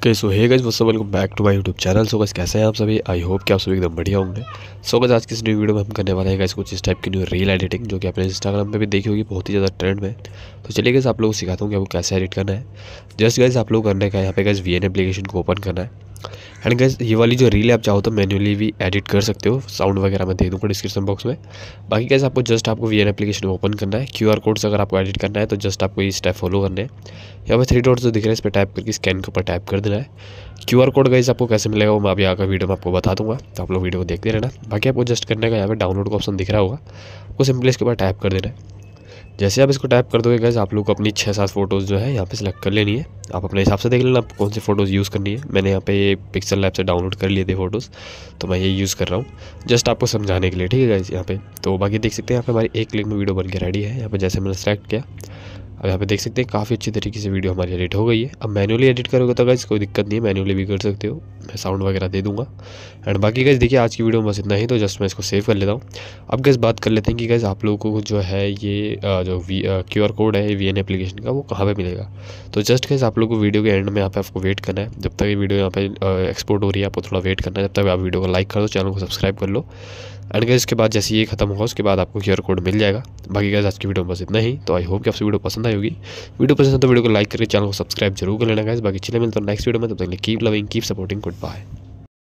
Okay so hey whoa what's up welcome back to my YouTube channel so guys कैसे हैं आप सभी? I hope कि आप सभी एकदम बढ़िया होंगे। सो गाइस आज की इस न्यू वीडियो में हम करने वाले हैं गाइस कुछ इस टाइप की न्यू रील एडिटिंग जो कि आपने इंस्टाग्राम पे भी देखी होगी, बहुत ही ज़्यादा ट्रेंड में। तो चलिए गाइस आप लोगों को सिखाता हूँ कि आपको कैसे एडिट करना है। जस्ट गज आप लोग करने का यहाँ पे गाइस वी एप्लीकेशन को ओपन करना है। एंड गैस ये वाली जो रील है, आप चाहो तो मैन्युअली भी एडिट कर सकते हो साउंड वगैरह मैं दे दूँगा डिस्क्रिप्शन बॉक्स में। बाकी कैसे आपको जस्ट आपको वी एप्लीकेशन ओपन करना है। क्यू आर कोड्स अगर आपको एडिट करना है तो जस्ट आपको ये स्टेप फॉलो करने हैं। यहाँ पर थ्री डॉट्स जो दिख रहे हैं, इस पर टाइप करके स्कैन के ऊपर टाइप कर देना है। क्यू आर कोड गाइज़ आपको कैसे मिलेगा, वो मैं अभी आकर वीडियो में आपको बता दूँगा। तो आप लोग वीडियो को देखते रहना। बाकी आपको जस्ट करने का यहाँ पर डाउनलोड का ऑप्शन दिख रहा होगा। आपको सिंपली इसके ऊपर टाइप कर देना है। जैसे आप इसको टाइप कर दोगे गैस आप लोग को अपनी छः सात फ़ोटोज़ जो है यहाँ पे सेलेक्ट कर लेनी है। आप अपने हिसाब से देख लेना आप कौन सी फ़ोटोज़ यूज़ करनी है। मैंने यहाँ पे ये पिक्सल लैब से डाउनलोड कर लिए थे फ़ोटोज़ तो मैं ये यूज़ कर रहा हूँ। जस्ट आपको समझाने के लिए, ठीक है गैस यहाँ पे। तो बाकी देख सकते हैं, यहाँ पे हमारी एक क्लिक में वीडियो बन के रेडी है। यहाँ पर जैसे मैंने सेलेक्ट किया अब यहाँ पे देख सकते हैं, काफ़ी अच्छी तरीके से वीडियो हमारी एडिट हो गई है। अब मैनुअली एडिट करोगे तो गाइज़ कोई दिक्कत नहीं है मैनुअली भी कर सकते हो। मैं साउंड वगैरह दे दूँगा। एंड बाकी गाइज़ देखिए, आज की वीडियो में बस इतना ही तो जस्ट मैं इसको सेव कर लेता हूँ। अब गैस बात कर लेते हैं कि गैस आप लोगों को जो है ये जो वी क्यू आर कोड है वी एन एप्लीकेशन का, वो कहाँ पर मिलेगा? तो जस्ट गैस आप लोग को वीडियो के एंड में यहाँ पे आपको वेट करना है। जब तक ये वीडियो यहाँ पे एक्सपोर्ट हो रही है, आपको थोड़ा वेट करना है। जब तक आप वीडियो को लाइक कर दो चैनल को सब्सक्राइब कर लो। एंड गैस इसके बाद जैसे ये खत्म होगा, उसके बाद आपको क्यू कोड मिल जाएगा। बाकी गैस आज की वीडियो में बस इतना ही। तो आई होप कि आपसे वीडियो पसंद आई होगी। वीडियो पसंद है तो वीडियो को लाइक करके चैनल को सब्सक्राइब ज़रूर कर लेना गैस बाकी चले मिलते हैं नेक्स्ट वीडियो में। तब तक keep loving keep supporting good bye